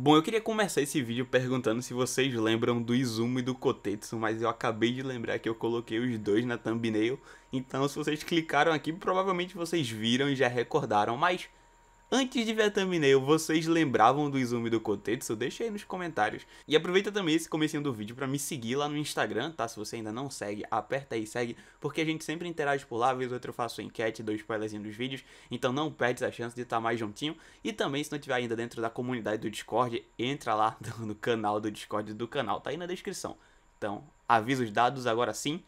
Bom, eu queria começar esse vídeo perguntando se vocês lembram do Izumo e do Kotetsu, mas eu acabei de lembrar que eu coloquei os dois na thumbnail, então se vocês clicaram aqui, provavelmente vocês viram e já recordaram, mas Antes de ver a thumbnail, vocês lembravam do Izumi do Kotetsu? Deixa aí nos comentários. E aproveita também esse comecinho do vídeo para me seguir lá no Instagram, tá? Se você ainda não segue, aperta aí segue, porque a gente sempre interage por lá, vez ou outra eu faço enquete, dou spoilerzinho dos vídeos, então não perde a chance de estar mais juntinho. E também, se não estiver ainda dentro da comunidade do Discord, entra lá no canal do Discord do canal, tá aí na descrição. Então, avisos dados agora sim,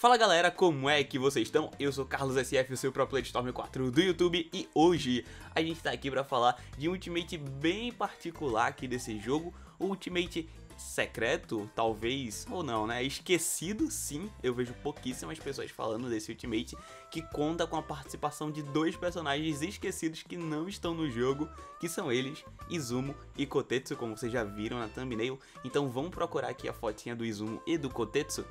Fala galera, como é que vocês estão? Eu sou Carlos SF, o seu Pro Player Storm 4 do YouTube e hoje a gente tá aqui pra falar de um ultimate bem particular aqui desse jogo, o ultimate secreto, talvez, ou não, né? Esquecido, sim, eu vejo pouquíssimas pessoas falando desse ultimate, que conta com a participação de dois personagens esquecidos que não estão no jogo, que são eles, Izumo e Kotetsu, como vocês já viram na thumbnail. Então vamos procurar aqui a fotinha do Izumo e do Kotetsu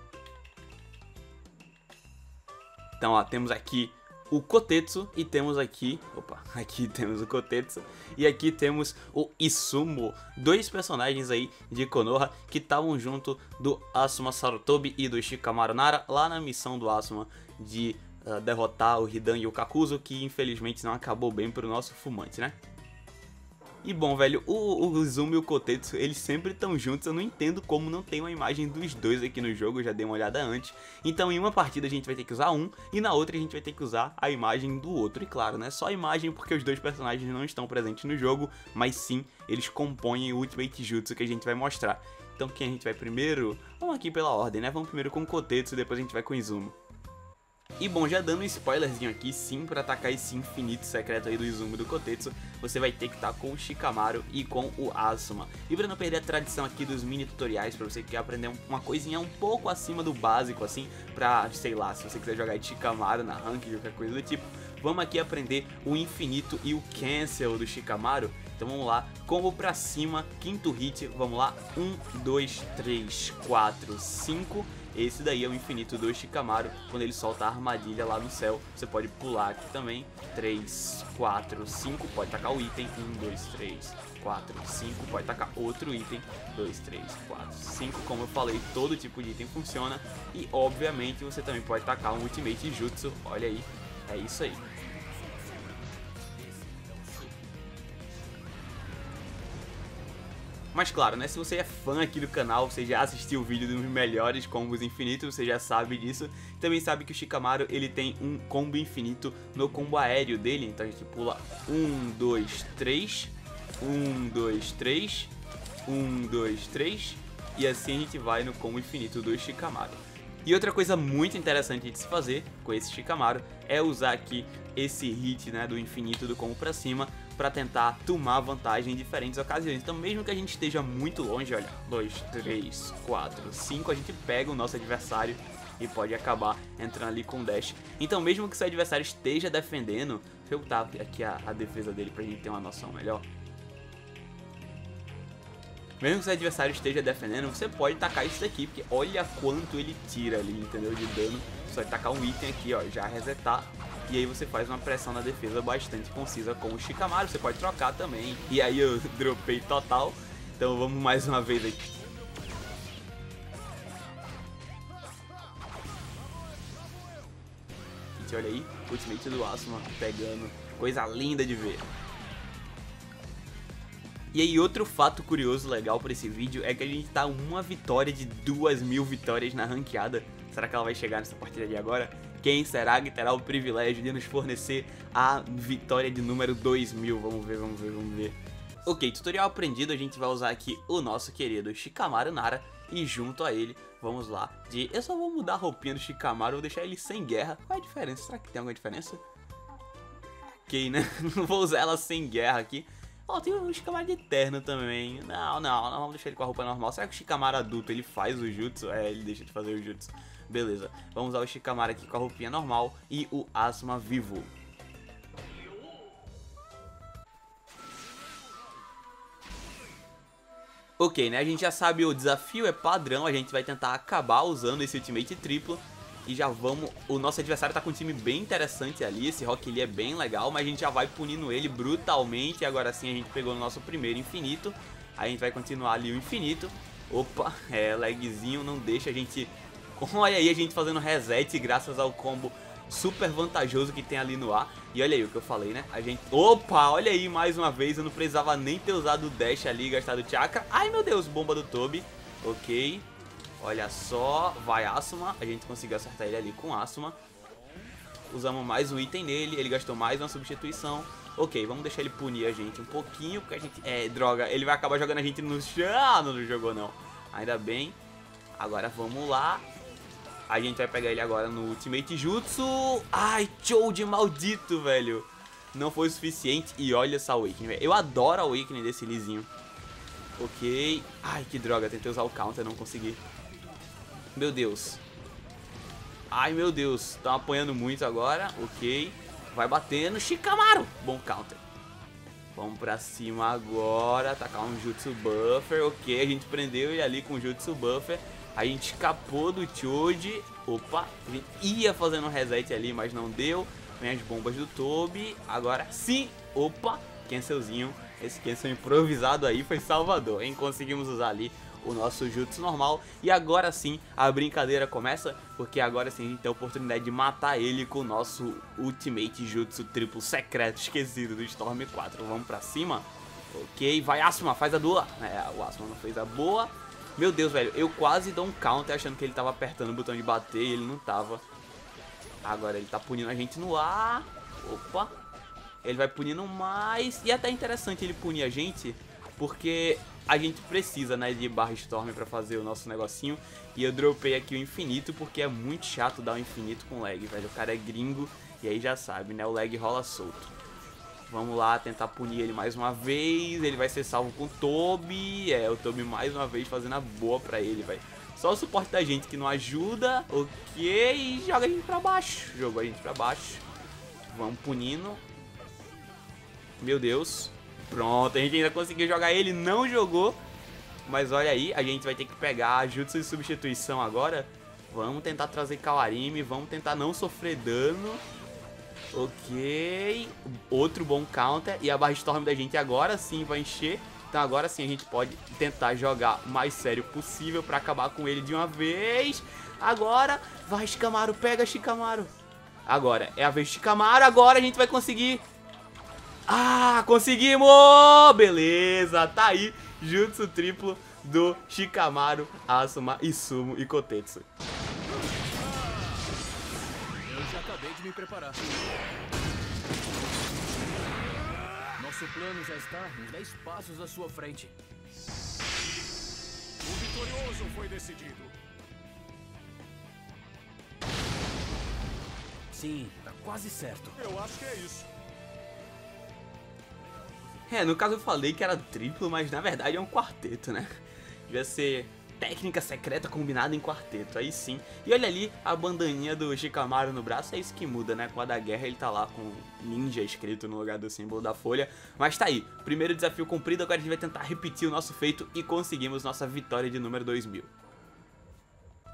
então, ó, temos aqui o Kotetsu e temos aqui, opa, aqui temos o Kotetsu e aqui temos o Isumo, dois personagens aí de Konoha que estavam junto do Asuma Sarutobi e do Shikamaru Nara lá na missão do Asuma de uh, derrotar o Hidan e o Kakuzu, que infelizmente não acabou bem pro nosso fumante, né? E bom, velho, o, o e o Kotetsu, eles sempre estão juntos, eu não entendo como não tem uma imagem dos dois aqui no jogo, eu já dei uma olhada antes. Então em uma partida a gente vai ter que usar um, e na outra a gente vai ter que usar a imagem do outro. E claro, né, só a imagem porque os dois personagens não estão presentes no jogo, mas sim, eles compõem o Ultimate Jutsu que a gente vai mostrar. Então quem a gente vai primeiro? Vamos aqui pela ordem, né, vamos primeiro com o Kotetsu, depois a gente vai com o Izumo. E bom, já dando um spoilerzinho aqui, sim, para atacar esse infinito secreto aí do Izumi do Kotetsu, você vai ter que estar com o Shikamaru e com o Asuma. E para não perder a tradição aqui dos mini tutoriais, para você que quer aprender uma coisinha um pouco acima do básico, assim, pra, sei lá, se você quiser jogar de Shikamaru na rank, qualquer coisa do tipo, vamos aqui aprender o infinito e o cancel do Shikamaru. Então vamos lá, combo pra cima, quinto hit, vamos lá, 1, 2, 3, 4, 5 esse daí é o infinito do Shikamaru, quando ele solta a armadilha lá no céu. Você pode pular aqui também. 3, 4, 5, pode tacar o item. 1, 2, 3, 4, 5, pode tacar outro item. 2, 3, 4, 5. Como eu falei, todo tipo de item funciona. E obviamente você também pode tacar um Ultimate Jutsu. Olha aí, é isso aí. Mas claro, né, se você é fã aqui do canal, você já assistiu o vídeo dos melhores combos infinitos, você já sabe disso. Também sabe que o Shikamaru, ele tem um combo infinito no combo aéreo dele, então a gente pula 1, 2, 3, 1, 2, 3, 1, 2, 3, e assim a gente vai no combo infinito do Shikamaru. E outra coisa muito interessante de se fazer com esse Shikamaru é usar aqui esse hit né, do infinito do combo pra cima para tentar tomar vantagem em diferentes ocasiões. Então, mesmo que a gente esteja muito longe, olha, 2, 3, 4, 5, a gente pega o nosso adversário e pode acabar entrando ali com dash. Então, mesmo que seu adversário esteja defendendo, deixa eu botar aqui a, a defesa dele pra gente ter uma noção melhor. Mesmo que seu adversário esteja defendendo, você pode tacar isso daqui, porque olha quanto ele tira ali, entendeu? De dano. Só tacar um item aqui, ó, já resetar e aí você faz uma pressão na defesa bastante concisa com o Shikamaru, você pode trocar também. E aí eu dropei total, então vamos mais uma vez aqui. Olha aí, ultimate do Asuma pegando, coisa linda de ver. E aí outro fato curioso legal para esse vídeo é que a gente tá uma vitória de duas mil vitórias na ranqueada. Será que ela vai chegar nessa partida de agora? Quem será que terá o privilégio de nos fornecer a vitória de número 2000? Vamos ver, vamos ver, vamos ver. Ok, tutorial aprendido, a gente vai usar aqui o nosso querido Shikamaru Nara e junto a ele, vamos lá, de... Eu só vou mudar a roupinha do Shikamaru, vou deixar ele sem guerra. Qual é a diferença? Será que tem alguma diferença? Ok, né? Não vou usar ela sem guerra aqui. Ó, oh, tem um Shikamaru de terno também. Não, não, não vamos deixar ele com a roupa normal. Será que o Shikamaru adulto, ele faz o jutsu? É, ele deixa de fazer o jutsu. Beleza, vamos usar o Shikamaru aqui com a roupinha normal e o Asuma vivo. Ok, né? A gente já sabe o desafio é padrão, a gente vai tentar acabar usando esse ultimate triplo. E já vamos... O nosso adversário tá com um time bem interessante ali. Esse Rock Lee é bem legal, mas a gente já vai punindo ele brutalmente. E agora sim a gente pegou o nosso primeiro infinito. A gente vai continuar ali o infinito. Opa, é, lagzinho não deixa a gente... Olha aí a gente fazendo reset graças ao combo super vantajoso que tem ali no ar. E olha aí o que eu falei, né? A gente... Opa, olha aí mais uma vez, eu não precisava nem ter usado o dash ali, gastado o chakra. Ai, meu Deus, bomba do Toby. Ok. Olha só, vai Asuma. A gente conseguiu acertar ele ali com Asuma. Usamos mais um item nele, ele gastou mais uma substituição. Ok, vamos deixar ele punir a gente um pouquinho, porque a gente... É, droga, ele vai acabar jogando a gente no chão. Ah, não jogou não. Ainda bem. Agora vamos lá. A gente vai pegar ele agora no Ultimate Jutsu. Ai, show de maldito, velho. Não foi o suficiente. E olha essa Awakening, velho. Eu adoro a Awakening desse lisinho. Ok. Ai, que droga. Tentei usar o counter, não consegui. Meu Deus. Ai, meu Deus. Estão apanhando muito agora. Ok. Vai batendo. Shikamaru. Bom counter. Vamos pra cima agora. Atacar um Jutsu Buffer. Ok, a gente prendeu ele ali com o Jutsu Buffer. A gente escapou do Choji. Opa, a gente ia fazendo um reset ali, mas não deu. Vem as bombas do Toby. Agora sim. Opa, cancelzinho. Esse cancel improvisado aí foi salvador, hein? Conseguimos usar ali o nosso jutsu normal. E agora sim a brincadeira começa, porque agora sim a gente tem a oportunidade de matar ele com o nosso Ultimate Jutsu triplo secreto esquecido do Storm 4. Vamos pra cima? Ok, vai Asuma, faz a boa. É, o Asuma não fez a boa. Meu Deus, velho, eu quase dou um counter achando que ele tava apertando o botão de bater e ele não tava. Agora ele tá punindo a gente no ar. Opa. Ele vai punindo mais. E é até interessante ele punir a gente, porque a gente precisa, né, de barra Storm pra fazer o nosso negocinho. E eu dropei aqui o infinito, porque é muito chato dar o infinito com lag, velho. O cara é gringo e aí já sabe, né, o lag rola solto. Vamos lá tentar punir ele mais uma vez. Ele vai ser salvo com o Toby. É, o Toby mais uma vez fazendo a boa pra ele, velho. Só o suporte da gente que não ajuda. Ok, e joga a gente pra baixo. Jogou a gente pra baixo. Vamos punindo. Meu Deus. Pronto, a gente ainda conseguiu jogar ele, não jogou. Mas olha aí, a gente vai ter que pegar a Jutsu de substituição agora. Vamos tentar trazer Kawarimi, vamos tentar não sofrer dano. Ok. Outro bom counter. E a barra Storm da gente agora sim vai encher. Então agora sim a gente pode tentar jogar o mais sério possível para acabar com ele de uma vez. Agora, vai Shikamaru, pega Shikamaru. Agora, é a vez de Shikamaru, agora a gente vai conseguir. Ah, conseguimos! Beleza, tá aí, Jutsu triplo do Shikamaru, Asuma, Isumo e Kotetsu. Acabei de me preparar. Nosso plano já está uns 10 passos à sua frente. O vitorioso foi decidido. Sim, tá quase certo. Eu acho que é isso. É, no caso eu falei que era triplo, mas na verdade é um quarteto, né? Devia ser técnica secreta combinada em quarteto, aí sim. E olha ali a bandaninha do Shikamaru no braço, é isso que muda, né? Com a da guerra ele tá lá com ninja escrito no lugar do símbolo da folha. Mas tá aí, primeiro desafio cumprido, agora a gente vai tentar repetir o nosso feito e conseguimos nossa vitória de número 2000.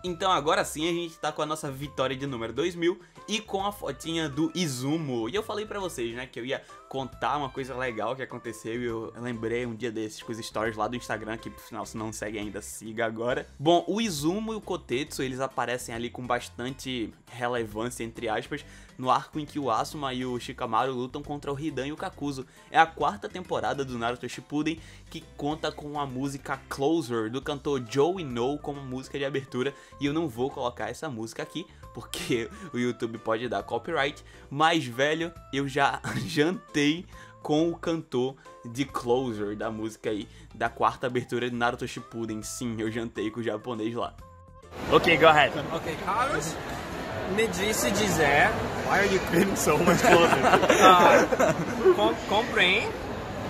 Então agora sim a gente tá com a nossa vitória de número 2000 e com a fotinha do Izumo. E eu falei pra vocês, né, que eu ia contar uma coisa legal que aconteceu e eu lembrei um dia desses com os stories lá do Instagram, que por final se não segue ainda, siga agora. Bom, o Izumo e o Kotetsu, eles aparecem ali com bastante relevância, entre aspas, no arco em que o Asuma e o Shikamaru lutam contra o Hidan e o Kakuzu. É a quarta temporada do Naruto Shippuden que conta com a música Closer do cantor Joe No como música de abertura e eu não vou colocar essa música aqui porque o YouTube pode dar copyright, mas velho, eu já jantei com o cantor de Closer da música aí, da quarta abertura de Naruto Shippuden. Sim, eu jantei com o japonês lá. Ok, go ahead. Ok, Carlos me disse dizer. Why are you getting so much closer? Uh, com, comprem,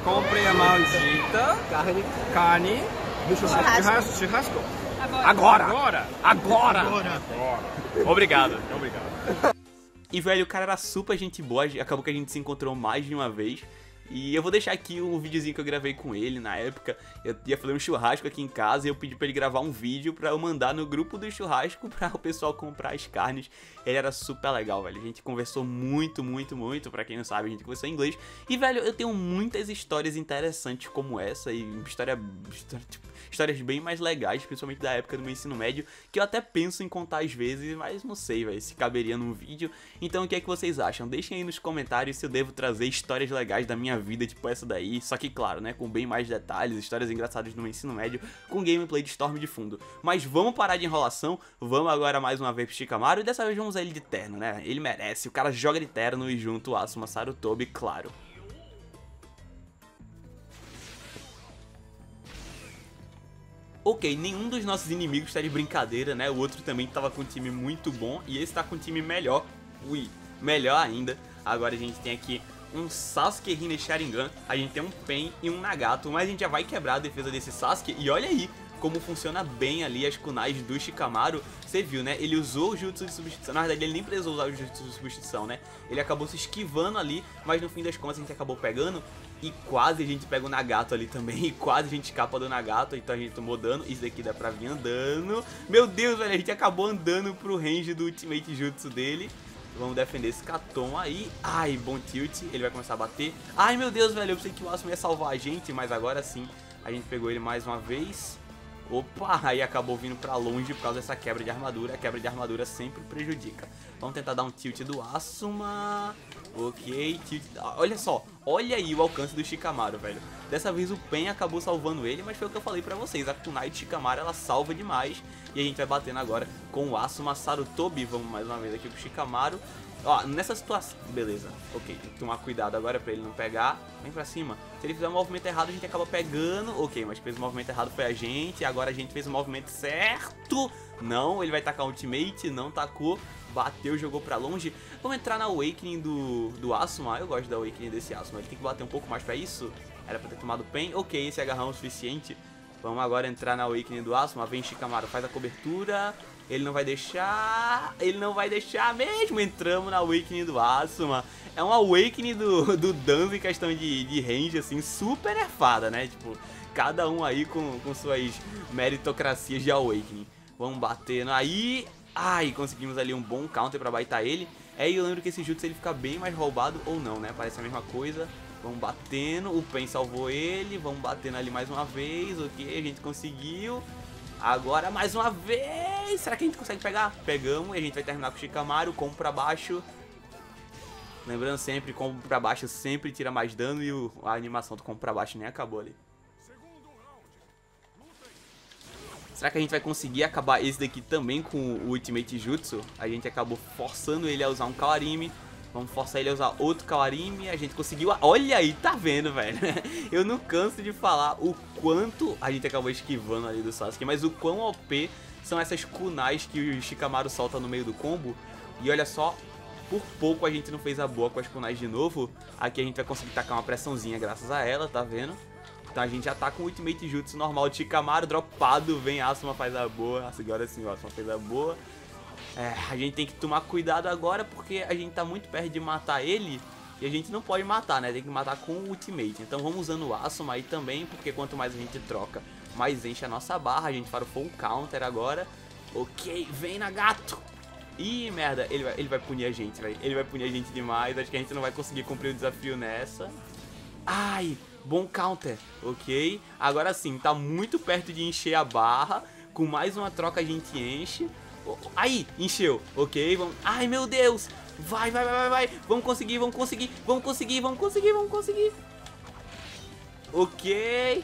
comprem a maldita Carne. carne Churrasco. churrasco. Agora! Agora! Agora! Obrigado. E velho, o cara era super gente boa, acabou que a gente se encontrou mais de uma vez. E eu vou deixar aqui um videozinho que eu gravei com ele na época. Eu ia fazer um churrasco aqui em casa e eu pedi pra ele gravar um vídeo pra eu mandar no grupo do churrasco pra o pessoal comprar as carnes. Ele era super legal, velho. A gente conversou muito, muito, muito. Pra quem não sabe, a gente conversou em inglês. E, velho, eu tenho muitas histórias interessantes como essa. E história, história tipo, histórias bem mais legais, principalmente da época do meu ensino médio, que eu até penso em contar às vezes, mas não sei, velho, se caberia num vídeo. Então o que é que vocês acham? Deixem aí nos comentários se eu devo trazer histórias legais da minha vida, tipo essa daí, só que claro, né, com bem mais detalhes, histórias engraçadas meu ensino médio, com gameplay de Storm de fundo. Mas vamos parar de enrolação, vamos agora mais uma vez pro Shikamaru e dessa vez vamos a ele de terno, né? Ele merece, o cara joga de terno e junto Asuma Sarutobi, claro. Ok, nenhum dos nossos inimigos tá de brincadeira, né? O outro também tava com um time muito bom e esse tá com um time melhor. Ui, melhor ainda. Agora a gente tem aqui um Sasuke Hine Sharingan, a gente tem um Pen e um Nagato, mas a gente já vai quebrar a defesa desse Sasuke. E olha aí como funciona bem ali as kunais do Shikamaru. Você viu, né? Ele usou o jutsu de substituição. Na verdade, ele nem precisou usar o jutsu de substituição, né? Ele acabou se esquivando ali, mas no fim das contas a gente acabou pegando. E quase a gente pega o Nagato ali também. E quase a gente escapa do Nagato. Então a gente tomou dano. Isso daqui dá pra vir andando. Meu Deus, velho. A gente acabou andando pro range do Ultimate Jutsu dele. Vamos defender esse Katon aí. Ai, bom tilt. Ele vai começar a bater. Ai, meu Deus, velho. Eu pensei que o Asuma ia salvar a gente. Mas agora sim. A gente pegou ele mais uma vez. Opa, aí acabou vindo pra longe por causa dessa quebra de armadura. A quebra de armadura sempre prejudica. Vamos tentar dar um tilt do Asuma. Ok, tilt. Olha só, olha aí o alcance do Shikamaru, velho. Dessa vez o Pen acabou salvando ele, mas foi o que eu falei pra vocês. A kunai de Shikamaru, ela salva demais. E a gente vai batendo agora com o Asuma Sarutobi. Vamos mais uma vez aqui pro Shikamaru. Ó, nessa situação... Beleza, ok. Tem que tomar cuidado agora pra ele não pegar. Vem pra cima. Se ele fizer um movimento errado, a gente acaba pegando. Ok, mas fez o movimento errado foi a gente. Agora a gente fez o movimento certo. Não, ele vai tacar ultimate. Não tacou. Bateu, jogou pra longe. Vamos entrar na Awakening do, do Asuma. Eu gosto da Awakening desse Asuma. Ele tem que bater um pouco mais pra isso. Era pra ter tomado Pen. Ok, esse agarrão é o suficiente. Vamos agora entrar na Awakening do Asuma. Vem Shikamaru, faz a cobertura. Ele não vai deixar. Ele não vai deixar mesmo. Entramos na Awakening do Asuma. É uma Awakening do, do Danzo em questão de, de range, assim, super nerfada, né? Tipo, cada um aí com, com suas meritocracias de Awakening. Vamos batendo aí. Ai, conseguimos ali um bom counter pra baitar ele. É, e eu lembro que esse jutsu ele fica bem mais roubado ou não, né? Parece a mesma coisa. Vamos batendo, o Pen salvou ele, vamos batendo ali mais uma vez, ok, a gente conseguiu. Agora mais uma vez, será que a gente consegue pegar? Pegamos e a gente vai terminar com o Shikamaru, como pra baixo. Lembrando sempre, como pra baixo sempre tira mais dano e a animação do como pra baixo nem acabou ali. Será que a gente vai conseguir acabar esse daqui também com o Ultimate Jutsu? A gente acabou forçando ele a usar um Kawarimi. Vamos forçar ele a usar outro Kawarimi. A gente conseguiu... Olha aí, tá vendo, velho? Eu não canso de falar o quanto a gente acabou esquivando ali do Sasuke. Mas o quão OP são essas kunais que o Shikamaru solta no meio do combo. E olha só, por pouco a gente não fez a boa com as kunais de novo. Aqui a gente vai conseguir tacar uma pressãozinha graças a ela, tá vendo? Então a gente já tá com o Ultimate Jutsu normal de Shikamaru dropado, vem Asuma faz a boa, agora sim o Asuma fez a boa. É, a gente tem que tomar cuidado agora porque a gente tá muito perto de matar ele e a gente não pode matar, né? Tem que matar com o Ultimate. Então vamos usando o Asuma aí também, porque quanto mais a gente troca, mais enche a nossa barra. A gente farofou um counter agora. Ok, vem na gato! Ih, merda, ele vai, ele vai punir a gente, velho. Ele vai punir a gente demais. Acho que a gente não vai conseguir cumprir o desafio nessa. Ai, bom counter, ok? Agora sim, tá muito perto de encher a barra. Com mais uma troca a gente enche. Aí, encheu, ok? Vamos... Ai, meu Deus! Vai, vai, vai, vai, vai! Vamos conseguir, vamos conseguir, vamos conseguir, vamos conseguir, vamos conseguir! Ok!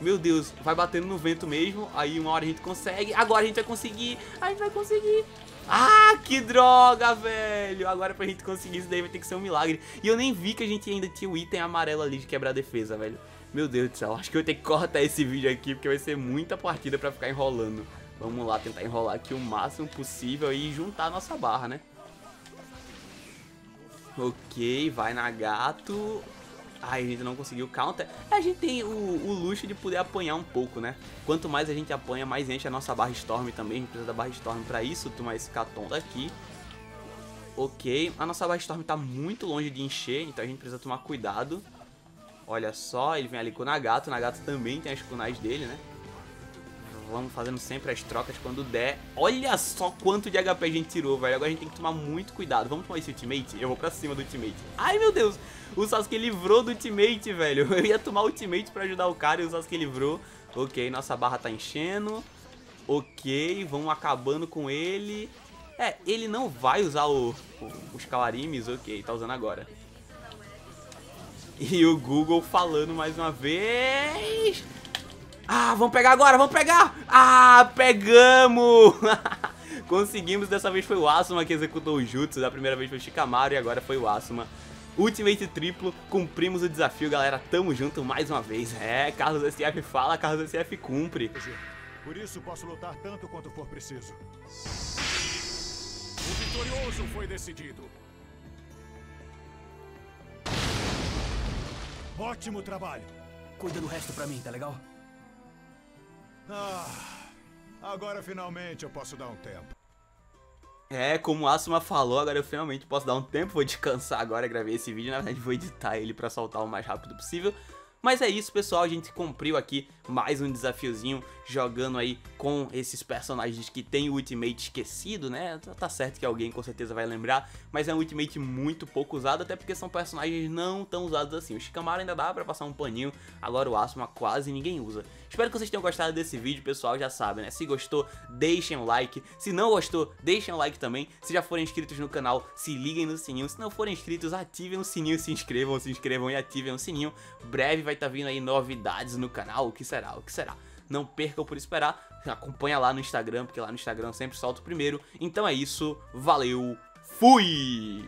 Meu Deus, vai batendo no vento mesmo. Aí uma hora a gente consegue. Agora a gente vai conseguir. A gente vai conseguir. Ah, que droga, velho. Agora pra gente conseguir isso daí vai ter que ser um milagre. E eu nem vi que a gente ainda tinha o item amarelo ali de quebrar a defesa, velho. Meu Deus do céu, acho que eu vou ter que cortar esse vídeo aqui porque vai ser muita partida pra ficar enrolando. Vamos lá tentar enrolar aqui o máximo possível e juntar a nossa barra, né? Ok, vai na gato. Ai, a gente não conseguiu counter. A gente tem o, o, luxo de poder apanhar um pouco, né? Quanto mais a gente apanha, mais enche a nossa barra Storm também. A gente precisa da barra Storm pra isso, tomar esse Caton daqui. Ok, a nossa barra Storm tá muito longe de encher, então a gente precisa tomar cuidado. Olha só, ele vem ali com o Nagato. O Nagato também tem as kunais dele, né? Vamos fazendo sempre as trocas quando der. Olha só quanto de HP a gente tirou, velho. Agora a gente tem que tomar muito cuidado. Vamos tomar esse ultimate? Eu vou pra cima do ultimate. Ai, meu Deus. O Sasuke livrou do ultimate, velho. Eu ia tomar ultimate pra ajudar o cara e o Sasuke livrou. Ok, nossa barra tá enchendo. Ok, vamos acabando com ele. É, ele não vai usar o, o, os Kawarimis. Ok, tá usando agora. E o Google falando mais uma vez. Ah, vamos pegar agora, vamos pegar! Ah, pegamos! Conseguimos, dessa vez foi o Asuma que executou o Jutsu, da primeira vez foi o Shikamaru e agora foi o Asuma. Ultimate triplo, cumprimos o desafio, galera, tamo junto mais uma vez. É, Carlos SF fala, Carlos SF cumpre. Por isso posso lutar tanto quanto for preciso. O vitorioso foi decidido. Ótimo trabalho. Cuida do resto pra mim, tá legal? Ah, agora finalmente eu posso dar um tempo. É, como o Asuma falou, agora eu finalmente posso dar um tempo, vou descansar agora, gravei esse vídeo, na verdade vou editar ele pra soltar o mais rápido possível. Mas é isso, pessoal, a gente cumpriu aqui mais um desafiozinho jogando aí com esses personagens que tem o Ultimate esquecido, né? Tá certo que alguém com certeza vai lembrar, mas é um Ultimate muito pouco usado, até porque são personagens não tão usados assim. O Shikamaru ainda dá pra passar um paninho, agora o Asuma quase ninguém usa. Espero que vocês tenham gostado desse vídeo, pessoal, já sabem, né? Se gostou, deixem um like. Se não gostou, deixem um like também. Se já forem inscritos no canal, se liguem no sininho. Se não forem inscritos, ativem o sininho, se inscrevam, se inscrevam e ativem o sininho. Breve vai estar tá vindo aí novidades no canal. O que será? O que será? Não percam por esperar. Acompanha lá no Instagram, porque lá no Instagram eu sempre solto primeiro. Então é isso. Valeu. Fui!